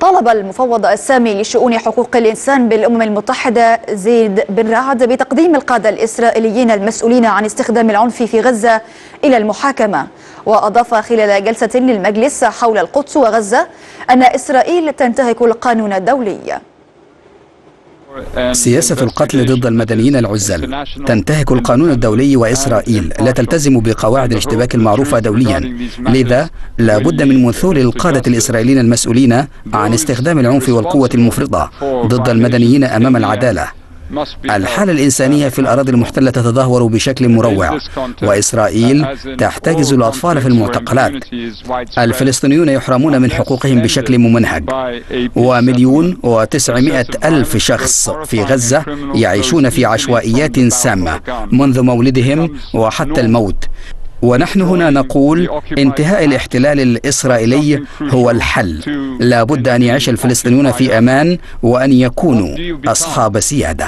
طالب المفوض السامي لشؤون حقوق الإنسان بالأمم المتحدة زيد بن رعد بتقديم القادة الإسرائيليين المسؤولين عن استخدام العنف في غزة إلى المحاكمة. وأضاف خلال جلسة للمجلس حول القدس وغزة أن إسرائيل تنتهك القانون الدولي. سياسة القتل ضد المدنيين العزل. تنتهك القانون الدولي وإسرائيل. لا تلتزم بقواعد الاشتباك المعروفة دوليا. لذا لا بد من منثور القادة الإسرائيليين المسؤولين عن استخدام العنف والقوة المفرطة ضد المدنيين أمام العدالة. الحالة الإنسانية في الأراضي المحتلة تتدهور بشكل مروع وإسرائيل تحتجز الأطفال في المعتقلات. الفلسطينيون يحرمون من حقوقهم بشكل ممنهج. ومليون وتسعمائة ألف شخص في غزة يعيشون في عشوائيات سامة منذ مولدهم وحتى الموت. ونحن هنا نقول انتهاء الاحتلال الإسرائيلي هو الحل. لا بد أن يعيش الفلسطينيون في أمان وأن يكونوا أصحاب سيادة.